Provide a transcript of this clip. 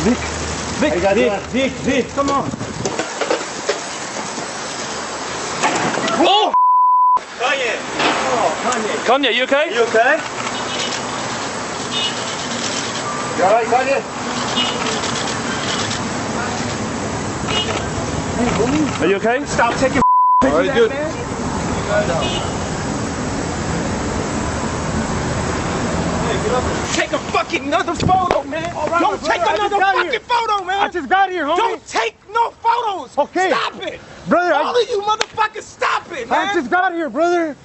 Vic, Vic, How you guys Vic. Vic, Vic, come on. Oh! Kanye. Oh, Kanye. Kanye, you okay? You okay? You alright, Kanye? Are you okay? Stop taking pictures Alright, of dude. that. Take a fucking another photo, man. right, my Don't brother, take I just got fucking here. photo, man. I just got here, homie. Don't take no photos. Okay. Stop it. Brother, I- All of you motherfuckers, stop it, man. I just got here, brother.